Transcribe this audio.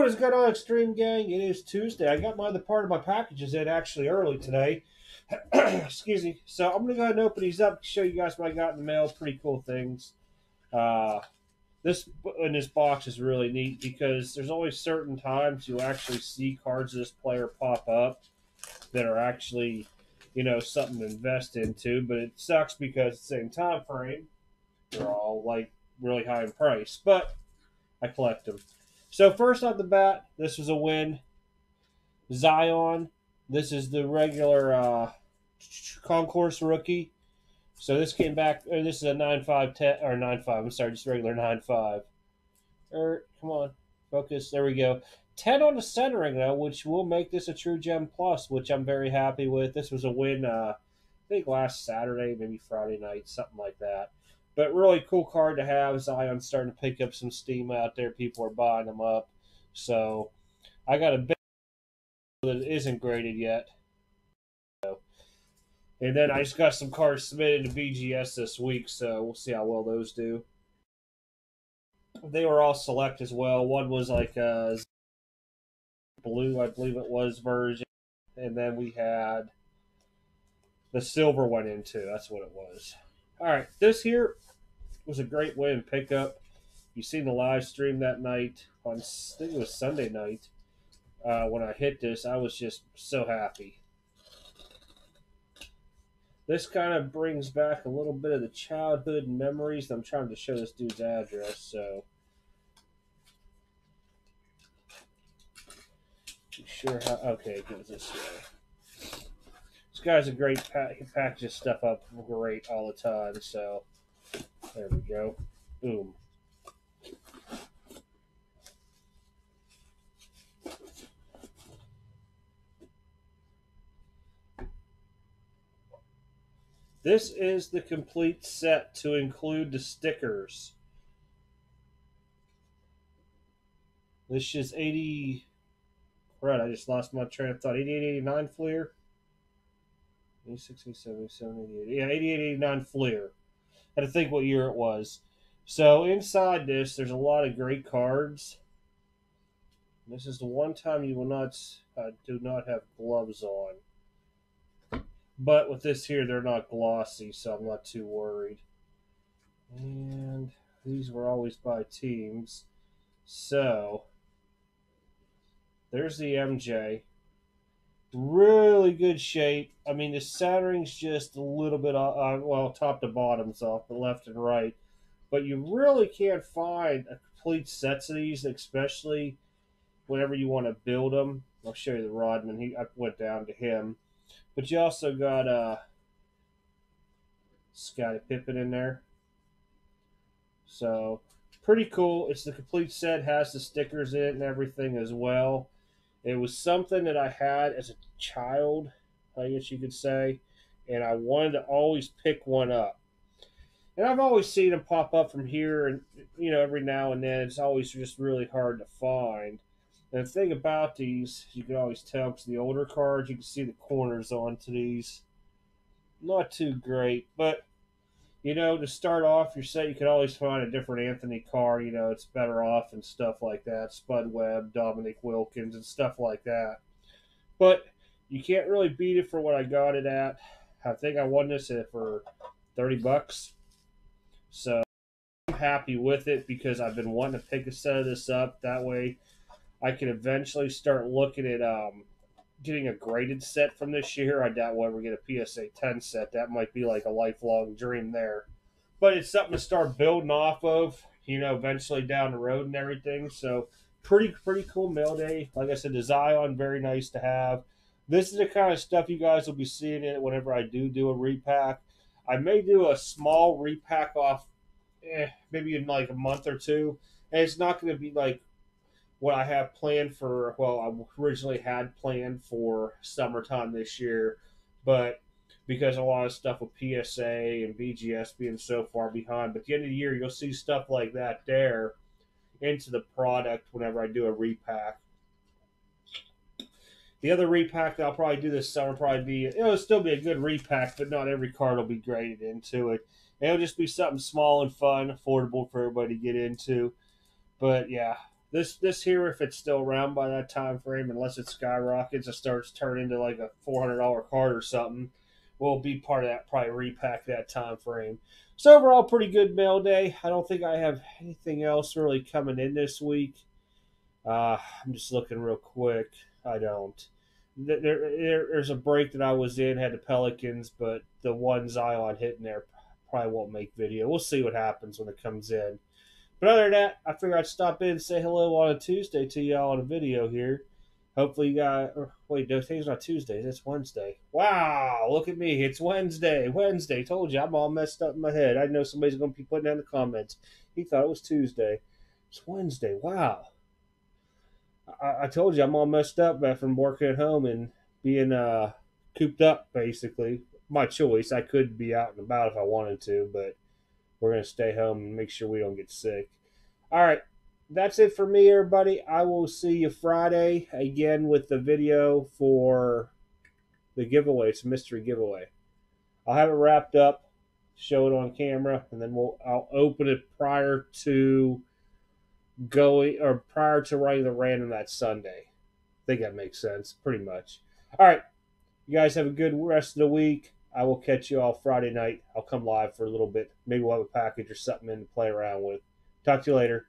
What is going on, Extreme Gang? It is Tuesday. I got my other part of my packages in actually early today. Excuse me. So I'm going to go ahead and open these up show you guys what I got in the mail. Pretty cool things. Uh, this in this box is really neat because there's always certain times you actually see cards of this player pop up that are actually, you know, something to invest into. But it sucks because at the same time frame, they're all like really high in price. But I collect them. So first off the bat, this was a win. Zion. This is the regular uh, concourse rookie. So this came back. Or this is a nine five ten or nine five. I'm sorry, just regular nine five. Er, come on, focus. There we go. Ten on the centering though, which will make this a true gem plus, which I'm very happy with. This was a win. Uh, I think last Saturday, maybe Friday night, something like that. But really cool card to have. Zion's starting to pick up some steam out there. People are buying them up. So I got a bit that isn't graded yet. And then I just got some cards submitted to BGS this week, so we'll see how well those do. They were all select as well. One was like a blue, I believe it was, version. And then we had the silver went into. That's what it was. All right, this here was a great win pickup. You seen the live stream that night on I think it was Sunday night uh, when I hit this. I was just so happy. This kind of brings back a little bit of the childhood memories. I'm trying to show this dude's address, so sure how. Okay, it goes this way. This guy's a great pack. He packages stuff up great all the time. So there we go. Boom. This is the complete set to include the stickers. This is 80. Right, I just lost my train of thought. 88, 89 Fleer. 86, 87, 88. Yeah, 88, 89 Fleer. I had to think what year it was. So inside this, there's a lot of great cards. This is the one time you will not uh, do not have gloves on. But with this here, they're not glossy, so I'm not too worried. And these were always by teams. So there's the MJ. Really good shape. I mean, the centering's just a little bit, uh, well, top to bottom's off, but left and right. But you really can't find a complete sets of these, especially whenever you want to build them. I'll show you the Rodman. He I went down to him. But you also got uh, Scottie Pippen in there. So pretty cool. It's the complete set, has the stickers in it and everything as well. It was something that I had as a child, I guess you could say, and I wanted to always pick one up. And I've always seen them pop up from here, and you know, every now and then. It's always just really hard to find. And the thing about these, you can always tell because the older cards, you can see the corners onto these. Not too great, but you know, to start off your set, you can always find a different Anthony card. You know, it's better off and stuff like that. Spud Webb, Dominique Wilkins, and stuff like that. But you can't really beat it for what I got it at. I think I won this for 30 bucks. So I'm happy with it because I've been wanting to pick a set of this up. That way I can eventually start looking at um, getting a graded set from this year. I doubt we'll ever get a PSA 10 set. That might be like a lifelong dream there. But it's something to start building off of, you know, eventually down the road and everything. So pretty, pretty cool mail day. Like I said, the Zion, very nice to have. This is the kind of stuff you guys will be seeing in it whenever I do do a repack. I may do a small repack off, eh, maybe in like a month or two. And it's not going to be like what I have planned for, well, I originally had planned for summertime this year, but because a lot of stuff with PSA and BGS being so far behind, but at the end of the year, you'll see stuff like that there into the product whenever I do a repack. The other repack that I'll probably do this summer probably be it'll still be a good repack, but not every card will be graded into it. It'll just be something small and fun, affordable for everybody to get into. But yeah, this this here, if it's still around by that time frame, unless it skyrockets and starts turning into like a four hundred dollar card or something, will be part of that. Probably repack that time frame. So overall, pretty good mail day. I don't think I have anything else really coming in this week. Uh, I'm just looking real quick. I don't. There, there, there's a break that I was in, had the Pelicans, but the one Zion hitting there probably won't make video. We'll see what happens when it comes in. But other than that, I figured I'd stop in and say hello on a Tuesday to y'all on a video here. Hopefully you got. Wait, no, today's not Tuesday. It's Wednesday. Wow, look at me. It's Wednesday. Wednesday. Told you I'm all messed up in my head. I know somebody's going to be putting down the comments. He thought it was Tuesday. It's Wednesday. Wow. I, I told you I'm all messed up from working at home and being uh, cooped up, basically. My choice. I could be out and about if I wanted to, but we're going to stay home and make sure we don't get sick. All right. That's it for me, everybody. I will see you Friday again with the video for the giveaway. It's a mystery giveaway. I'll have it wrapped up, show it on camera, and then we'll I'll open it prior to going or prior to running the random that Sunday. I think that makes sense, pretty much. All right. You guys have a good rest of the week. I will catch you all Friday night. I'll come live for a little bit. Maybe we'll have a package or something in to play around with. Talk to you later.